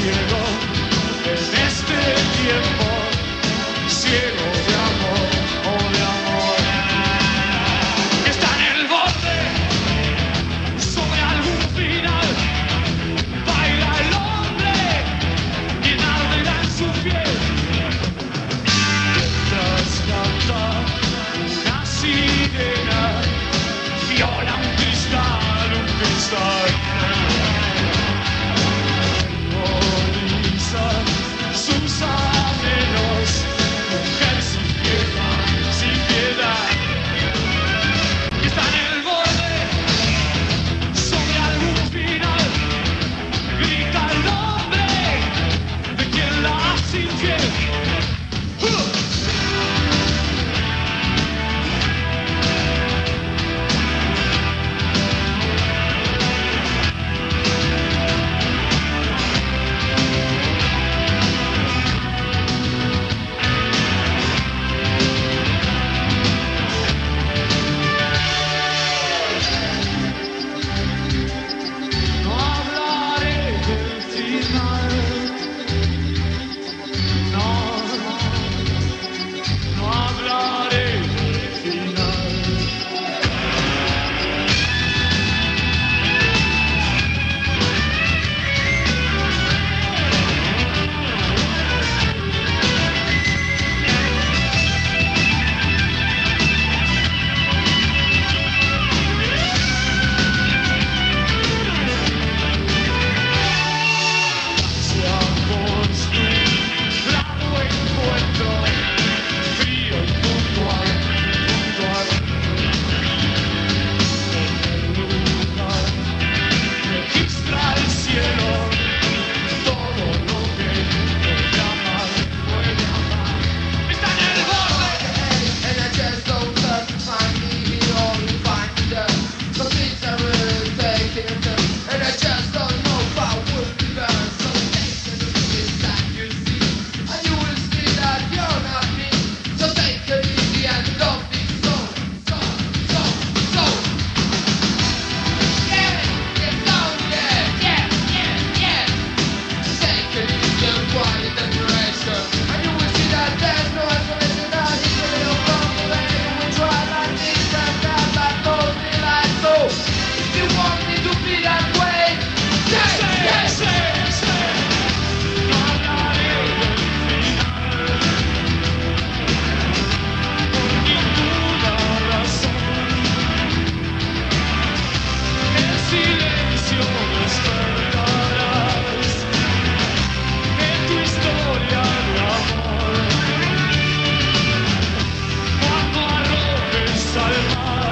ciego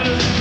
Thank you.